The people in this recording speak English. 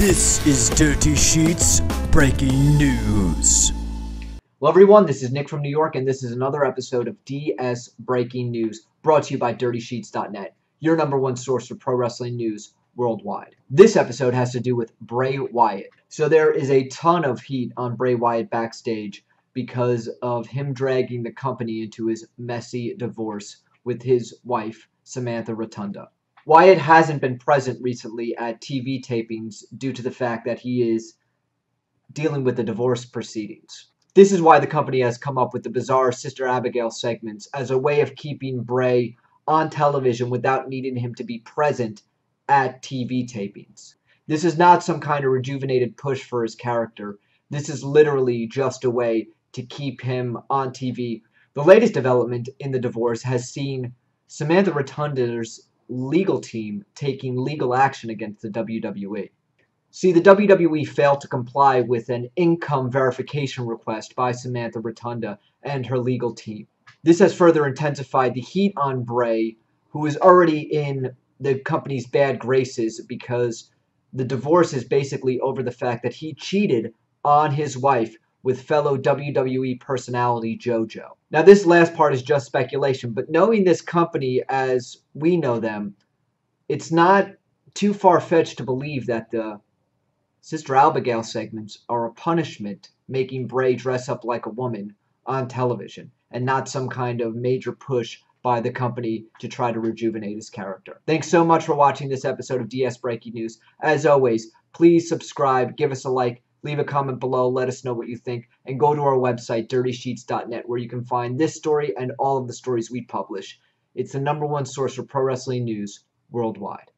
This is Dirty Sheets Breaking News. Well, everyone. This is Nick from New York, and this is another episode of DS Breaking News brought to you by DirtySheets.net, your number one source for pro wrestling news worldwide. This episode has to do with Bray Wyatt. So, there is a ton of heat on Bray Wyatt backstage because of him dragging the company into his messy divorce with his wife, Samantha Rotunda. Wyatt hasn't been present recently at TV tapings due to the fact that he is dealing with the divorce proceedings. This is why the company has come up with the bizarre Sister Abigail segments as a way of keeping Bray on television without needing him to be present at TV tapings. This is not some kind of rejuvenated push for his character. This is literally just a way to keep him on TV. The latest development in the divorce has seen Samantha Rotunda's legal team taking legal action against the WWE. See, the WWE failed to comply with an income verification request by Samantha Rotunda and her legal team. This has further intensified the heat on Bray, who is already in the company's bad graces because the divorce is basically over the fact that he cheated on his wife with fellow WWE personality JoJo. Now, this last part is just speculation, but knowing this company as we know them, it's not too far fetched to believe that the Sister Abigail segments are a punishment making Bray dress up like a woman on television and not some kind of major push by the company to try to rejuvenate his character. Thanks so much for watching this episode of DS Breaking News. As always, please subscribe, give us a like, leave a comment below, let us know what you think, and go to our website, dirtysheets.net, where you can find this story and all of the stories we publish. It's the number one source for pro wrestling news worldwide.